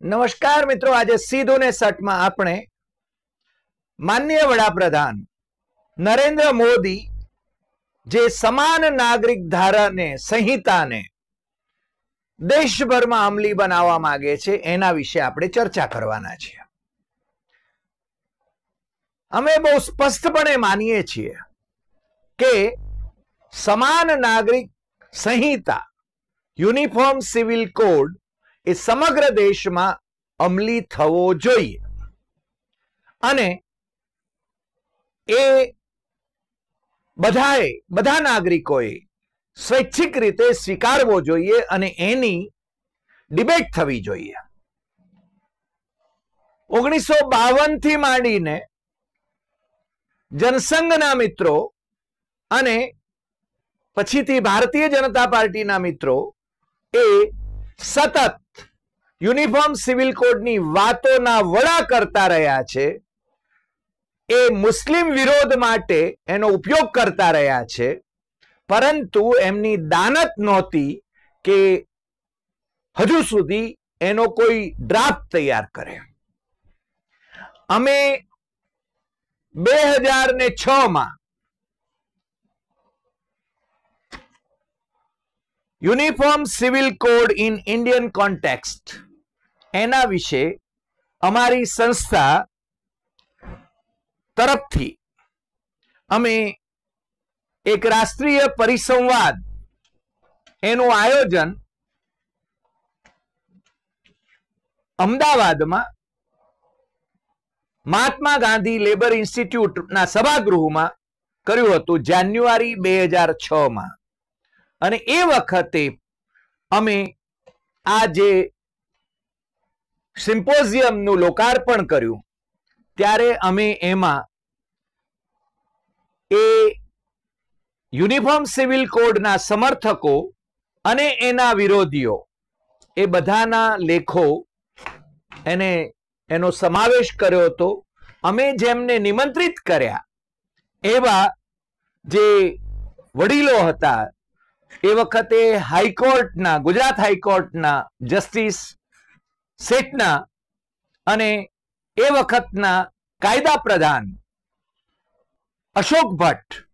નમસ્કાર મિત્રો, આજે સીધું ને સટમાં આપણે માન્ય વડાપ્રધાન નરેન્દ્ર મોદી જે સમાન નાગરિક ધારાને, સંહિતાને દેશભરમાં અમલી બનાવવા માંગે છે, એના વિશે આપણે ચર્ચા કરવાના છીએ. અમે બહુ સ્પષ્ટપણે માનીએ છીએ કે સમાન નાગરિક સંહિતા, યુનિફોર્મ સિવિલ કોડ એ સમગ્ર દેશમાં અમલી થવો જોઈએ. અને એ બધાએ, બધા નાગરિકોએ સ્વૈચ્છિક રીતે સ્વીકારવો જોઈએ અને એની ડિબેટ થવી જોઈએ. ઓગણીસો બાવનથી માંડીને જનસંઘના મિત્રો અને પછીથી ભારતીય જનતા પાર્ટીના મિત્રો એ સતત યુનિફોર્મ સિવિલ કોડની વાતોના વડા કરતા રહ્યા છે. એ મુસ્લિમ વિરોધ માટે એનો ઉપયોગ કરતા રહ્યા છે. પરંતુ એમની દાનત નહોતી કે હજુ સુધી એનો કોઈ ડ્રાફ્ટ તૈયાર કરે. અમે બે હજાર ને છ માં uniform civil code in Indian context એના વિશે અમારી સંસ્થા તરફથી અમે એક રાષ્ટ્રીય પરિસંવાદ એનું આયોજન અમદાવાદમાં મહાત્મા ગાંધી લેબર ઇન્સ્ટિટ્યૂટના સભાગૃહમાં કર્યું હતું જાન્યુઆરી બે હજાર છમાં. અને એ વખતે અમે આ જે સિમ્પોઝિયમનું લોકાર્પણ કર્યું, ત્યારે અમે એમાં એ યુનિફોર્મ સિવિલ કોડના સમર્થકો અને એના વિરોધીઓ, એ બધાના લેખો એને, એનો સમાવેશ કર્યો હતો. અમે જેમને નિમંત્રિત કર્યા, એવા જે વડીલો હતા, એ વખતે હાઈકોર્ટના, ગુજરાત હાઈકોર્ટના જસ્ટિસ શેઠના અને એ વખતના કાયદા પ્રધાન અશોક ભટ્ટ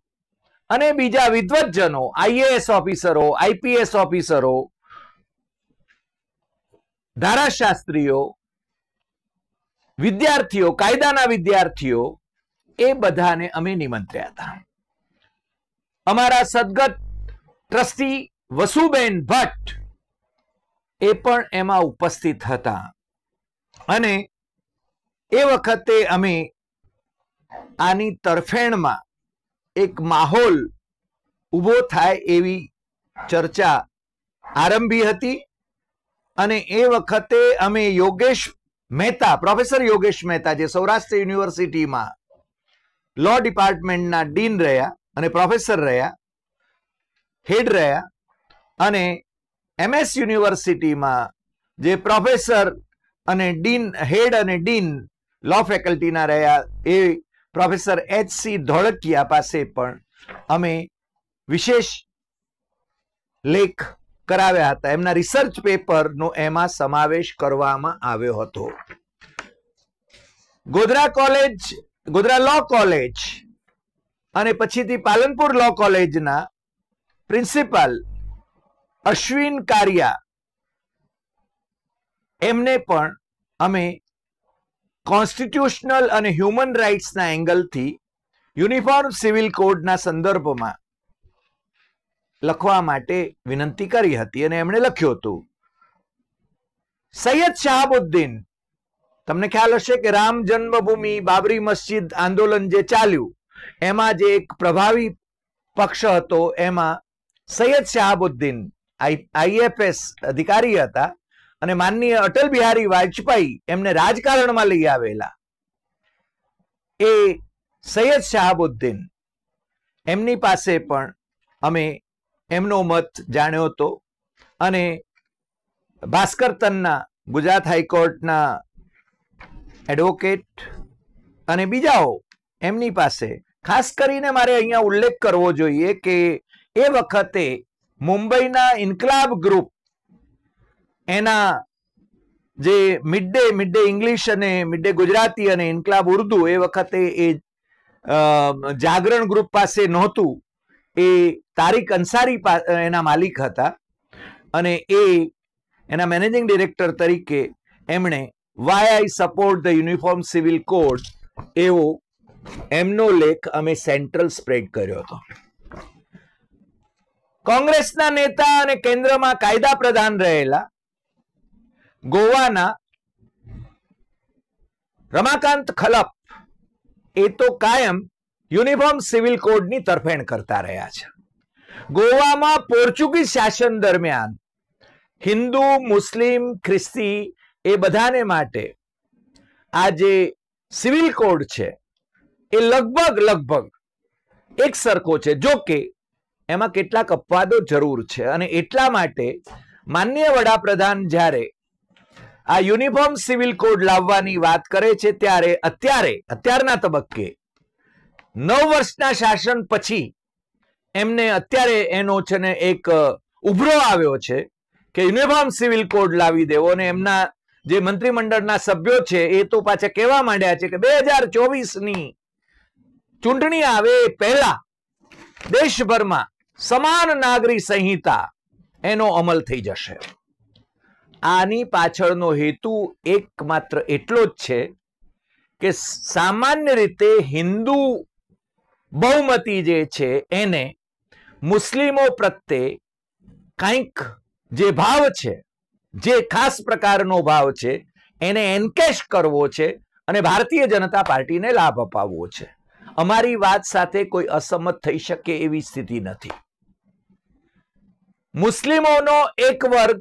અને બીજા વિદ્વજ્જનો આઈએએસ ઓફિસરો આઈપીએસ ઓફિસરો, ધારાશાસ્ત્રીઓ, વિદ્યાર્થીઓ, કાયદાના વિદ્યાર્થીઓ, એ બધાને અમે નિમંત્ર્યા હતા. અમારા સદગત ટ્રસ્ટી વસુબેન ભટ્ટ એ પણ એમાં ઉપસ્થિત હતા. અને એ વખતે અમે આની તરફેણમાં એક માહોલ ઊભો થાય એવી ચર્ચા આરંભી હતી. અને એ વખતે અમે યોગેશ મહેતા, પ્રોફેસર યોગેશ મહેતા જે સૌરાષ્ટ્ર યુનિવર્સિટીમાં લો ડિપાર્ટમેન્ટના ડીન રહ્યા અને પ્રોફેસર રહ્યા, હેડ રહ્યા અને એમએસ યુનિવર્સિટીમાં જે પ્રોફેસર અને ડીન હેડ અને ડીન લો ફેકલ્ટીના રહ્યા, એ પ્રોફેસર એચ સી ધોળકિયા પાસે પણ અમે વિશેષ લેખ કરાવ્યા હતા. એમના રિસર્ચ પેપરનો એમાં સમાવેશ કરવામાં આવ્યો હતો. Godhra college Godhra law college અને પછીથી પાલનપુર લો કોલેજના પ્રિન્સિપાલ અશ્વિન કારિયા. એમને પણ અમે કોન્સ્ટિટ્યુશનલ અને હ્યુમન રાઇટ્સના એંગલથી યુનિફોર્મ સિવિલ કોડના સંદર્ભમાં લખવા માટે વિનંતી કરી હતી અને એમણે લખ્યું હતું. સૈયદ શાહબુદ્દીન, તમને ખ્યાલ હશે કે રામ જન્મભૂમિ, બાબરી મસ્જિદ આંદોલન જે ચાલ્યું, એમાં જે એક પ્રભાવી પક્ષ હતો, એમાં સૈયદ શાહબુદ્દીન આઈએફએસ અધિકારી હતા અને માનનીય અટલ બિહારી વાજપેયી એમને રાજકારણમાં લઈ આવેલા. એ સૈયદ શાહબુદ્દીન, એમની પાસે પણ અમે એમનો મત જાણ્યો હતો અને ભાસ્કરતનના ગુજરાત હાઈકોર્ટના એડવોકેટ અને બીજાઓ એમની પાસે, ખાસ કરીને મારે અહીંયા ઉલ્લેખ કરવો જોઈએ કે એ વખતે મુંબઈના ઇન્કલાબ ગ્રુપ, એના જે mid day mid day English અને મિડ ડે ગુજરાતી અને ઇન્કલાબ ઉર્દુ એ વખતે એ જાગરણ ગ્રુપ પાસે નહોતું. એ તારીક અંસારી એના માલિક હતા અને એ એના મેનેજિંગ ડિરેક્ટર તરીકે એમણે why I support the uniform civil code એવો એમનો લેખ અમે સેન્ટ્રલ સ્પ્રેડ કર્યો હતો. કોંગ્રેસના નેતા અને કેન્દ્રમાં કાયદા પ્રધાન રહેલા ગોવાના રમાકાંત ખલપ એ તો કાયમ યુનિફોર્મ સિવિલ કોડની તરફેણ કરતા રહ્યા છે. ગોવામાં પોર્ચુગીઝ શાસન દરમિયાન હિન્દુ, મુસ્લિમ, ખ્રિસ્તી એ બધાને માટે આ જે સિવિલ કોડ છે એ લગભગ લગભગ એક સરખો છે. જો કે એમાં કેટલાક અપવાદો જરૂર છે અને એટલા માટે માન્ય વડાપ્રધાન જ્યારે આ યુનિફોર્મ સિવિલ કોડ લાવવાની વાત કરે છે ત્યારે અત્યારે, અત્યારના તબક્કે, નવ વર્ષના શાસન પછી એમને અત્યારે એનો છે ને એક ઉભરો આવ્યો છે કે યુનિફોર્મ સિવિલ કોડ લાવી દેવો અને એમના જે મંત્રીમંડળના સભ્યો છે એ તો પાછા કહેવા માંડ્યા છે કે બે હજાર ચોવીસની ચૂંટણી આવે પહેલા દેશભરમાં સમાન નાગરિક સંહિતા એનો અમલ થઈ જશે. આની પાછળનો હેતુ એકમાત્ર એટલો જ છે કે સામાન્ય રીતે હિન્દુ બહુમતી જે છે એને મુસ્લિમો પ્રત્યે કંઈક જે ભાવ છે, જે ખાસ પ્રકારનો ભાવ છે, એને એન્કેશ કરવો છે અને ભારતીય જનતા પાર્ટીને લાભ અપાવવો છે. અમારી વાત સાથે કોઈ અસંમત થઈ શકે એવી સ્થિતિ નથી. મુસ્લિમોનો એક વર્ગ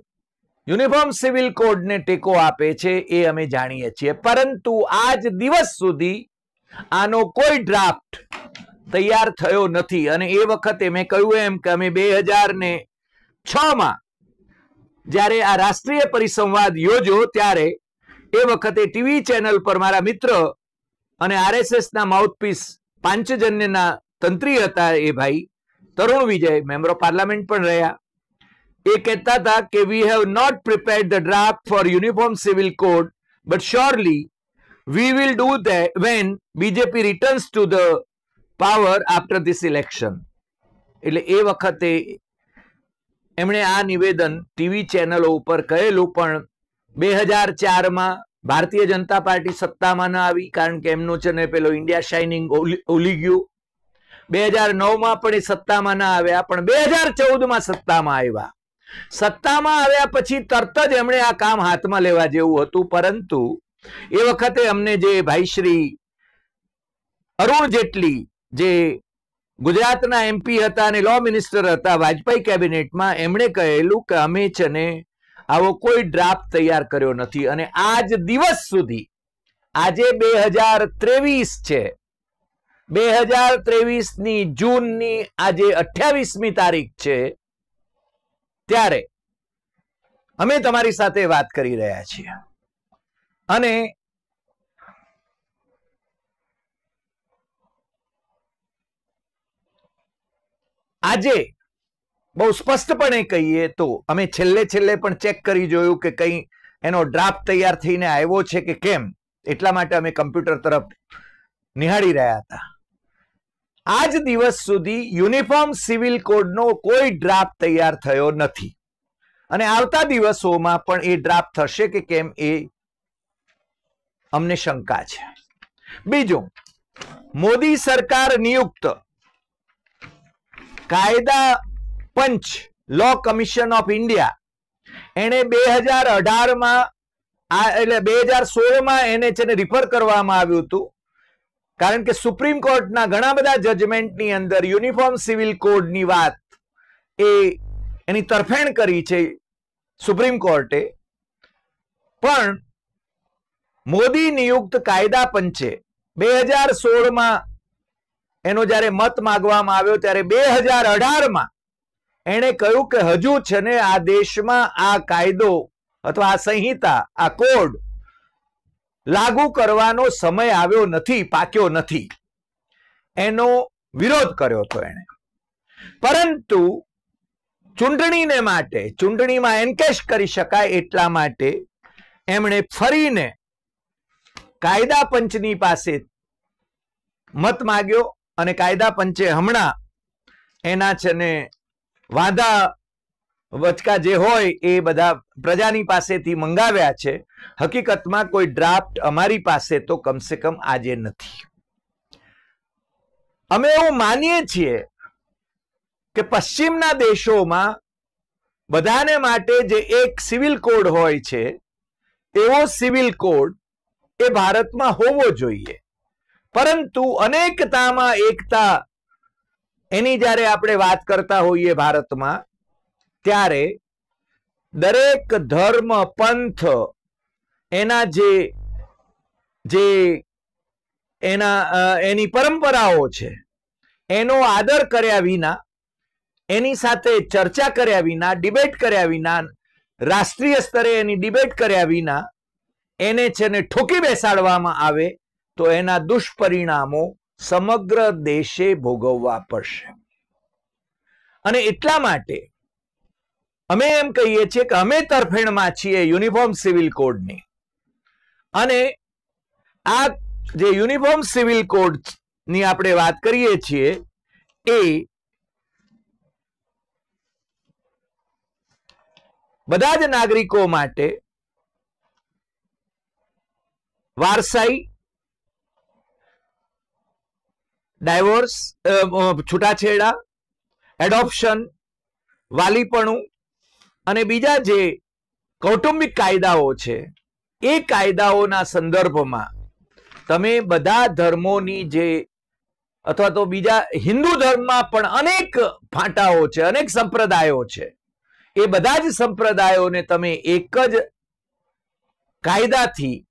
યુનિફોર્મ સિવિલ કોડને ટેકો આપે છે એ અમે જાણીએ છીએ. પરંતુ આજ દિવસ સુધી આનો કોઈ ડ્રાફ્ટ તૈયાર થયો નથી. અને એ વખતે મેં કહ્યું એમ કે અમે બે હજાર ને છ જ્યારે આ રાષ્ટ્રીય પરિસંવાદ યોજ્યો ત્યારે એ વખતે ટીવી ચેનલ પર મારા મિત્ર અને આરએસએસના માઉથપીસ પાંચજન્યના તંત્રી હતા એ ભાઈ, Tarun Vijay, member of parliament પણ રહ્યા. એ કહેતા હતા કે we have not prepared the draft for uniform civil code but surely we will do that when BJP returns to power after this election એટલે એ વખતે એમણે આ નિવેદન ટીવી ચેનલો ઉપર કહેલું પણ બે હજાર ચારમાં ભારતીય જનતા પાર્ટી સત્તામાં ન આવી, કારણ કે એમનું છે ને પેલો ઇન્ડિયા શાઇનિંગ ઓલી ગયું. બે હજાર નવમાં પણ એ સત્તામાં ન આવ્યા, પણ બે હજાર ચૌદમાં સત્તામાં આવ્યા. સત્તામાં આવ્યા પછી તરત જ એમણે આ કામ હાથમાં લેવા જેવું હતું, પરંતુ એ વખતે અમને જે ભાઈશ્રી અરુણ જેટલી, જે ગુજરાતના એમપી હતા અને લો મિનિસ્ટર હતા વાજપેયી કેબિનેટમાં, એમણે કહેલું કે અમે છે ને આવો કોઈ ડ્રાફ્ટ તૈયાર કર્યો નથી અને આજ દિવસ સુધી, આજે બે હજાર ત્રેવીસ છે, બે હજાર ત્રેવીસની જૂનની આજે અઠ્યાવીસમી તારીખ છે ત્યારે અમે તમારી સાથે વાત કરી રહ્યા છીએ. અને આજે બહુ સ્પષ્ટપણે કહીએ તો અમે છેલ્લે છેલ્લે પણ ચેક કરી જોયું કે કઈ એનો ડ્રાફ્ટ તૈયાર થઈને આવ્યો છે કે કેમ, એટલા માટે અમે કમ્પ્યુટર તરફ નિહાળી રહ્યા હતા. આજ દિવસ સુધી યુનિફોર્મ સિવિલ કોડનો કોઈ ડ્રાફ્ટ તૈયાર થયો નથી. અને આવતા દિવસોમાં પણ એ ડ્રાફ્ટ થશે કે કેમ એ અમને શંકા છે. બીજું, મોદી સરકાર નિયુક્ત. કાયદા પંચ, લો કમિશન ઓફ ઇન્ડિયા. એને બે હજાર અઢારમાં આ એટલે બે હજાર સોળમાં એને છે ને રિફર કરવામાં આવ્યું હતું. કારણ કે સુપ્રીમ કોર્ટના ઘણા બધા જજમેન્ટની અંદર યુનિફોર્મ સિવિલ કોડની વાત એ એની તરફેણ કરી છે સુપ્રીમ કોર્ટે પણ મોદી નિયુક્ત કાયદા પંચે બે હજાર સોળમાં એનો જ્યારે મત માગવામાં આવ્યો ત્યારે બે હજાર અઢારમાં એણે કહ્યું કે હજુ છે ને આ દેશમાં આ કાયદો અથવા આ સંહિતા, આ કોડ લાગુ કરવાનો સમય આવ્યો નથી, પાક્યો નથી. એનો વિરોધ કર્યો હતો એણે. પરંતુ ચૂંટણીને માટે, ચૂંટણીમાં એન્કેશ કરી શકાય એટલા માટે એમણે ફરીને કાયદા પંચની પાસે મત માગ્યો અને કાયદા પંચે હમણાં એના છે ને વાંધા વચકા જે હોય એ બધા પ્રજાની પાસેથી મંગાવ્યા છે. હકીકતમાં કોઈ ડ્રાફ્ટ અમારી પાસે તો કમસે કમ આજે નથી. અમે એવું માનીએ છીએ કે પશ્ચિમના દેશોમાં બધાને માટે જે એક સિવિલ કોડ હોય છે, એવો સિવિલ કોડ એ ભારતમાં હોવો જોઈએ. પરંતુ અનેકતામાં એકતા, એની જ્યારે આપણે વાત કરતા હોઈએ ભારતમાં ત્યારે દરેક ધર્મ પંથ એના જે જે એના એની પરંપરાઓ છે, એનો આદર કર્યા વિના, એની સાથે ચર્ચા કર્યા વિના, ડિબેટ કર્યા વિના, રાષ્ટ્રીય સ્તરે એની ડિબેટ કર્યા વિના એને છે ને ઠોકી બેસાડવામાં આવે, તો એના દુષ્પરિણામો સમગ્ર દેશે ભોગવવા પડશે. અને એટલા માટે અમે એમ કહીએ છીએ કે અમે તરફેણમાં છીએ યુનિફોર્મ સિવિલ કોડની. અને આ જે યુનિફોર્મ સિવિલ કોડની આપણે વાત કરીએ છીએ એ બધા જ નાગરિકો માટે વારસાઈ, ડાયવોર્સ છૂટાછેડા, એડોપ્શન, વાલીપણું અને બીજા જે કૌટુંબિક કાયદાઓ છે, એ કાયદાઓના સંદર્ભમાં તમે બધા ધર્મોની જે અથવા તો બીજા હિન્દુ ધર્મમાં પણ અનેક ફાંટાઓ છે, અનેક સંપ્રદાયો છે, એ બધા જ સંપ્રદાયોને તમે એક જ કાયદાથી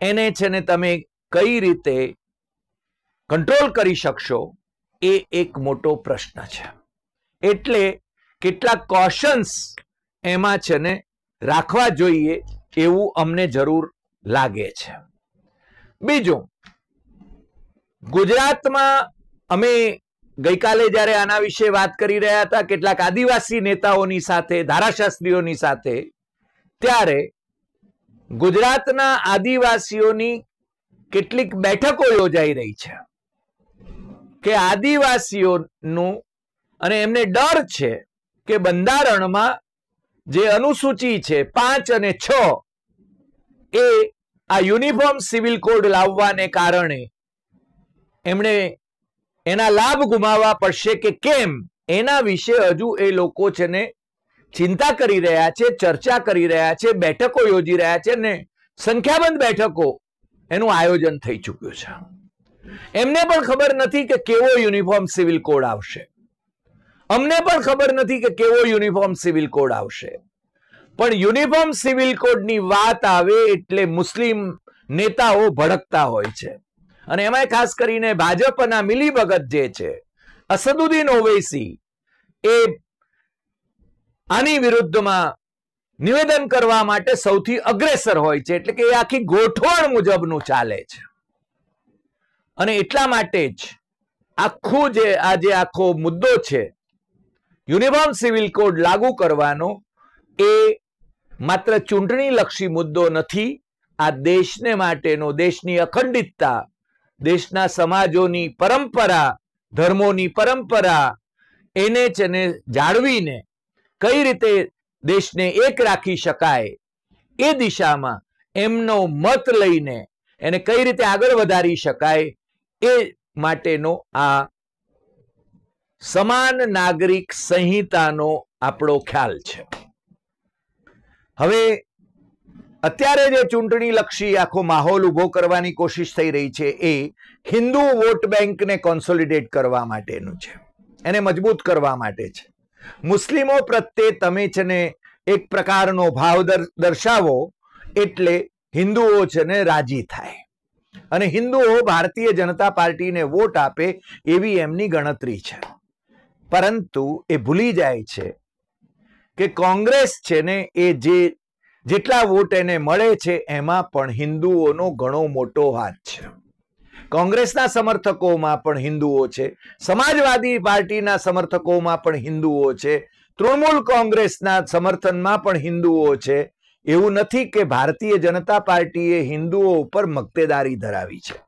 એને છે ને તમે કઈ રીતે કંટ્રોલ કરી શકશો, એ એક મોટો પ્રશ્ન છે. એટલે કેટલાક કોશન્સ એમાં છે ને રાખવા જોઈએ એવું અમને જરૂર લાગે છે. બીજું, ગુજરાતમાં અમે ગઈકાલે જ્યારે આના વિશે વાત કરી રહ્યા હતા કેટલાક આદિવાસી નેતાઓની સાથે, ધારાશાસ્ત્રીઓની સાથે, ત્યારે ગુજરાતના આદિવાસીઓની કેટલીક બેઠકો યોજાઈ રહી છે કે આદિવાસીઓનું અને એમને ડર છે કે બંધારણમાં જે અનુસૂચિ છે પાંચ અને છ, એ આ યુનિફોર્મ સિવિલ કોડ લાવવાને કારણે એમણે એના લાભ ગુમાવવા પડશે કે કેમ? એના વિશે હજુ એ લોકો છે ને ચિંતા કરી રહ્યા છે, ચર્ચા કરી રહ્યા છે, બેઠકો યોજી રહ્યા છે ને સંખ્યાબંધ બેઠકો એનું આયોજન થઈ ચૂક્યું છે. એમને પણ ખબર નથી કે કેવો યુનિફોર્મ સિવિલ કોડ આવશે. અમને પણ ખબર નથી કે કેવો યુનિફોર્મ સિવિલ કોડ આવશે. પણ યુનિફોર્મ સિવિલ કોડની વાત આવે એટલે મુસ્લિમ નેતાઓ ભડકતા હોય છે. અને એમાં ખાસ કરીને ભાજપના મિલીભગત જે છે, અસદુદ્દીન ઓવૈસી, એ આની વિરુદ્ધમાં નિવેદન કરવા માટે સૌથી અગ્રેસર હોય છે, એટલે કે એ આખી ગોઠવણ મુજબનું ચાલે છે. અને એટલા માટે જ આખું જે, આ જે આખો મુદ્દો છે યુનિફોર્મ સિવિલ કોડ લાગુ કરવાનો એ માત્ર ચૂંટણી લક્ષી મુદ્દો નથી. આ દેશને માટેનો દેશની અખંડિતતા, દેશના સમાજોની પરંપરા, ધર્મોની પરંપરા, એને જ જાળવીને કઈ રીતે દેશને એક રાખી શકાય એ દિશામાં એમનો મત લઈને એને કઈ રીતે આગળ વધારી શકાય એ માટેનો આ સમાન નાગરિક સંહિતાનો આપણો ખ્યાલ છે. હવે, અત્યારે જે ચૂંટણી લક્ષી આખો માહોલ ઊભો કરવાની કોશિશ થઈ રહી છે એ હિન્દુ વોટ બેંકને કોન્સોલિડેટ કરવા માટેનું છે. એને મજબૂત કરવા માટે છે. મુસ્લિમો પ્રત્યે તમે છે ને એક પ્રકારનો ભાવ દર્શાવો એટલે હિન્દુઓ છે ને રાજી થાય. અને હિન્દુઓ ભારતીય જનતા પાર્ટીને વોટ આપે એવી એમની ગણતરી છે. પરંતુ એ ભૂલી જાય છે કે કોંગ્રેસ છે ને એ જે જેટલા વોટ એને મળે છે એમાં પણ હિન્દુઓનો ઘણો મોટો હાથ છે. કોંગ્રેસના સમર્થકોમાં પણ હિન્દુઓ છે. સમાજવાદી પાર્ટીના સમર્થકોમાં પણ હિન્દુઓ છે. તૃણમૂલ કોંગ્રેસના સમર્થનમાં પણ હિન્દુઓ છે. એવું નથી કે ભારતીય જનતા પાર્ટીએ હિન્દુઓ ઉપર મક્તેદારી ધરાવી છે.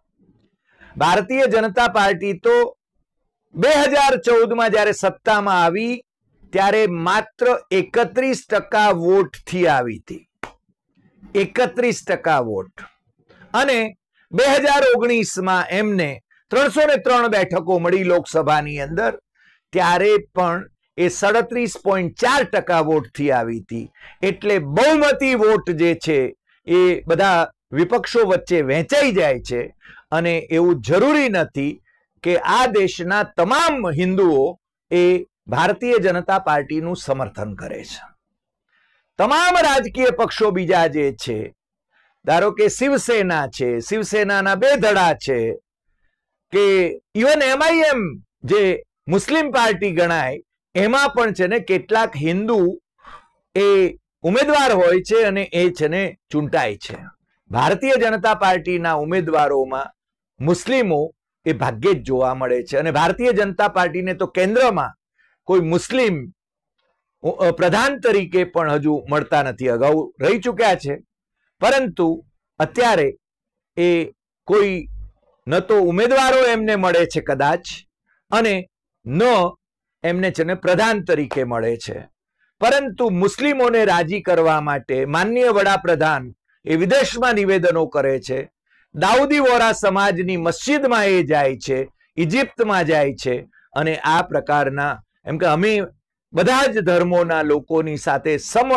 ભારતીય જનતા પાર્ટી તો બે હજાર ચૌદમાં જ્યારે સત્તામાં આવી, ત્યારે માત્ર એકત્રીસ ટકા વોટથી આવી હતી. એકત્રીસ ટકા વોટ. અને બે હજાર ઓગણીસમાં એમને ત્રણસો ને ત્રણ બેઠકો મળી લોકસભાની અંદર, ત્યારે પણ એ સડત્રીસ પોઈન્ટ ચાર ટકા વોટથી આવી હતી. એટલે બહુમતી વોટ જે છે, એ બધા વિપક્ષો વચ્ચે વહેંચાઈ જાય છે અને એવું જરૂરી નથી કે આ દેશના તમામ હિન્દુઓ એ ભારતીય જનતા પાર્ટીનું સમર્થન કરે છે. તમામ રાજકીય પક્ષો બીજા જે છે, ધારો કે શિવસેના છે, શિવસેનાના બે ધડા છે, કે ઇવન એમઆઈએમ જે મુસ્લિમ પાર્ટી ગણાય, એમાં પણ છે ને કેટલાક હિન્દુ એ ઉમેદવાર હોય છે અને એ છે ને ચૂંટાય છે. ભારતીય જનતા પાર્ટીના ઉમેદવારોમાં મુસ્લિમો એ ભાગ્યે જ જોવા મળે છે. અને ભારતીય જનતા પાર્ટીને તો કેન્દ્રમાં કોઈ મુસ્લિમ પ્રધાન તરીકે પણ હજુ મળતા નથી. અગાઉ રહી ચૂક્યા છે. પરંતુ અત્યારે એ કોઈ, ન તો ઉમેદવારો એમને મળે છે કદાચ, અને ન એમને છે ને પ્રધાન તરીકે મળે છે. પરંતુ મુસ્લિમોને રાજી કરવા માટે માનનીય વડાપ્રધાન એ વિદેશમાં નિવેદનો કરે છે. દાઉદી વોરા સમાજની મસ્જિદમાં એ જાય છે ઇજિપ્તમાં જાય છે અને આ પ્રકારના, એમ કે અમે બધા જ ધર્મોના લોકોની સાથે સમ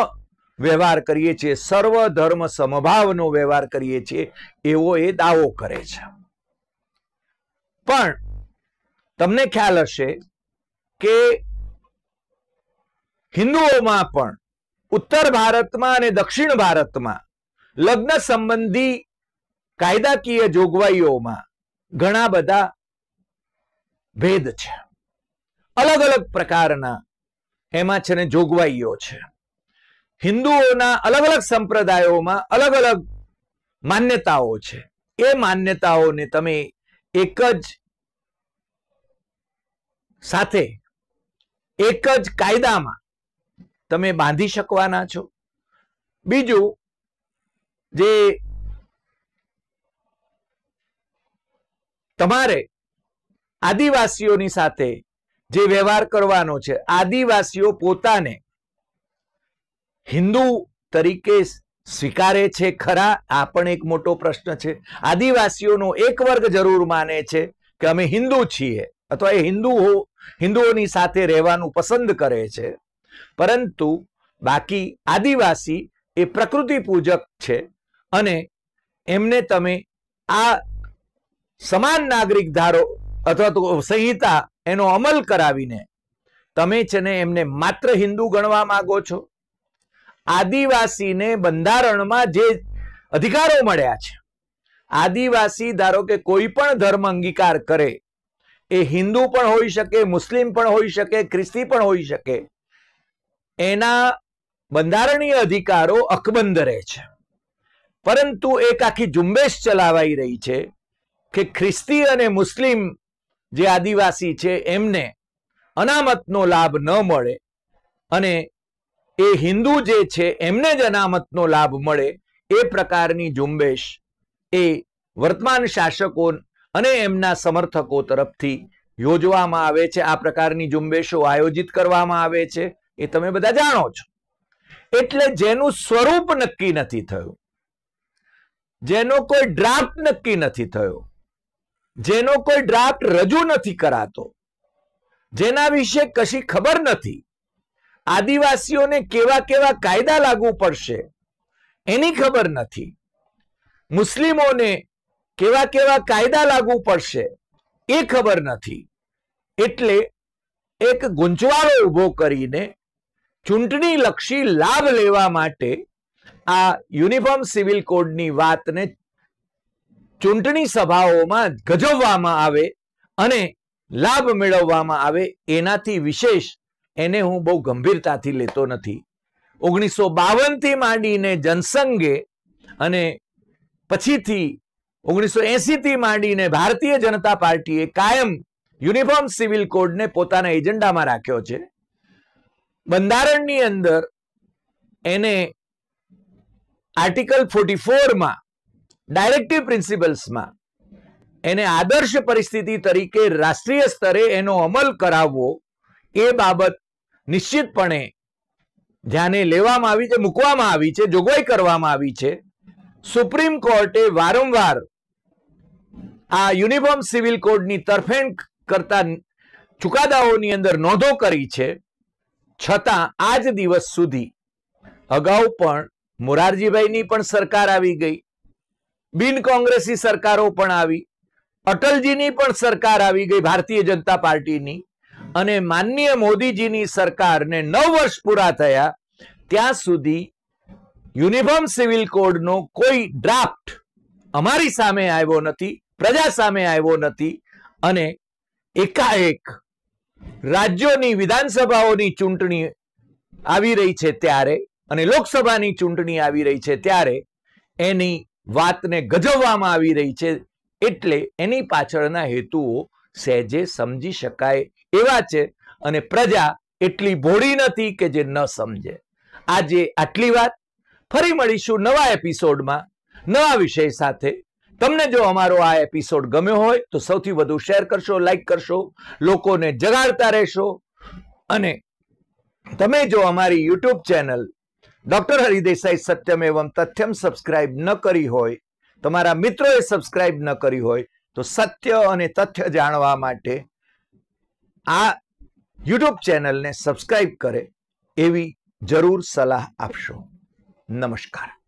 વ્યવહાર કરીએ છીએ, સર્વ ધર્મ સમભાવનો વ્યવહાર કરીએ છીએ, એવો એ દાવો કરે છે. પણ તમને ખ્યાલ હશે કે હિન્દુઓમાં પણ ઉત્તર ભારતમાં અને દક્ષિણ ભારતમાં લગ્ન સંબંધી કાયદાકીય જોગવાઈઓમાં ઘણા બધા ભેદ છે. અલગ અલગ પ્રકારના એમાં છે ને જોગવાઈઓ છે. હિન્દુઓના અલગ અલગ સંપ્રદાયોમાં અલગ અલગ માન્યતાઓ છે. એ માન્યતાઓને તમે એક જ સાથે, એક જ કાયદામાં તમે બાંધી શકવાના છો. બીજું, જે તમારે આદિવાસીઓની સાથે જે વ્યવહાર કરવાનો છે, આદિવાસીઓ પોતાને હિન્દુ તરીકે સ્વીકારે છે ખરા? આ પણ એક મોટો પ્રશ્ન છે. આદિવાસીઓનો એક વર્ગ જરૂર માને છે કે અમે હિન્દુ છીએ અથવા એ હિન્દુ હિન્દુઓની સાથે રહેવાનું પસંદ કરે છે. પરંતુ બાકી આદિવાસી એ પ્રકૃતિ પૂજક છે અને એમને તમે આ સમાન નાગરિક ધારો અથવા તો સંહિતા એનો અમલ કરાવીને તમે છે ને એમને માત્ર હિન્દુ ગણવા માંગો છો. આદિવાસીને બંધારણમાં જે અધિકારો મળ્યા છે, આદિવાસી ધારો કે કોઈ પણ ધર્મ અંગીકાર કરે, એ હિન્દુ પણ હોઈ શકે, મુસ્લિમ પણ હોઈ શકે, ખ્રિસ્તી પણ હોઈ શકે, એના બંધારણીય અધિકારો અકબંધ રહે છે. પરંતુ એક આખી ઝુંબેશ ચલાવાઈ રહી છે કે ખ્રિસ્તી અને મુસ્લિમ જે આદિવાસી છે, એમને અનામતનો લાભ ન મળે અને એ હિન્દુ જે છે, એમને જ અનામતનો લાભ મળે, એ પ્રકારની ઝુંબેશ એ વર્તમાન શાસકો અને એમના સમર્થકો તરફથી યોજવામાં આવે છે. આ પ્રકારની ઝુંબેશો આયોજિત કરવામાં આવે છે. એ તમે બધા જાણો છો. એટલે જેનું સ્વરૂપ નક્કી નથી થયું, જેનો કોઈ ડ્રાફ્ટ નક્કી નથી થયો જેનો કોઈ ડ્રાફ્ટ રજૂ નથી કરાતો. જેના વિશે કશી ખબર નથી. આદિવાસીઓને કેવા કેવા કાયદા લાગુ પડશે એની ખબર નથી. મુસ્લિમોને કેવા કેવા કાયદા લાગુ પડશે એ ખબર નથી. એટલે એક ગુંચવાળો ઊભો કરીને ચૂંટણી લક્ષી લાભ લેવા માટે આ યુનિફોર્મ સિવિલ કોડની વાતને ચૂંટણી સભાઓમાં ગજવવામાં આવે અને લાભ મેળવવામાં આવે એનાથી વિશેષ એને હું બહુ ગંભીરતાથી લેતો નથી. ઓગણીસો બાવનથી માંડીને જનસંઘે અને પછીથી ઓગણીસો એસીથી માંડીને ભારતીય જનતા પાર્ટીએ કાયમ યુનિફોર્મ સિવિલ કોડને પોતાના એજન્ડામાં રાખ્યો છે. બંધારણની અંદર એને આર્ટિકલ ફોર્ટી ફોરમાં ડાયરેક્ટિવ પ્રિન્સિપલ્સમાં એને આદર્શ પરિસ્થિતિ તરીકે રાષ્ટ્રીય સ્તરે એનો અમલ કરાવવો એ બાબત નિશ્ચિતપણે ધ્યાને લેવામાં આવી છે, મૂકવામાં આવી છે, જોગવાઈ કરવામાં આવી છે. સુપ્રીમ કોર્ટે વારંવાર આ યુનિફોર્મ સિવિલ કોડની તરફેણ કરતા ચુકાદાઓની અંદર નોંધો કરી છે. છતાં આજ દિવસ સુધી અગાઉ પણ મોરારજીભાઈની પણ સરકાર આવી ગઈ. બિન કોંગ્રેસી સરકારો પણ આવી, અટલજીની પણ સરકાર આવી ગઈ ભારતીય જનતા પાર્ટીની અને માનનીય મોદીજીની સરકારને નવ વર્ષ પૂરા થયા, ત્યાં સુધી યુનિફોર્મ સિવિલ કોડનો કોઈ ડ્રાફ્ટ અમારી સામે આવ્યો નથી, પ્રજા સામે આવ્યો નથી અને એકાએક રાજ્યોની વિધાનસભાઓની ચૂંટણી આવી રહી છે ત્યારે અને લોકસભાની ચૂંટણી આવી રહી છે ત્યારે એની વાતને ગજવવામાં આવી રહી છે એટલે એની પાછળના હેતુઓ સહેજે સમજી શકાય એવા છે અને પ્રજા એટલી ભોળી નથી કે જે ન સમજે. આજે આટલી વાત. ફરી મળીશું નવા એપિસોડમાં. નવા વિષય સાથે. તમને જો અમારો આ એપિસોડ ગમ્યો હોય તો સૌથી વધુ શેર કરશો, લાઈક કરશો, લોકોને જગાડતા રહેશો. અને તમે જો અમારી YouTube channel doctor Hari Desai Satyam Evam Tathyam subscribe ન કરી હોય, તમારા મિત્રોએ સબસ્ક્રાઇબ ન કરી હોય, તો સત્ય અને તથ્ય જાણવા માટે આ યુટ્યુબ ચેનલને સબસ્ક્રાઇબ કરે એવી જરૂર સલાહ આપશો. નમસ્કાર.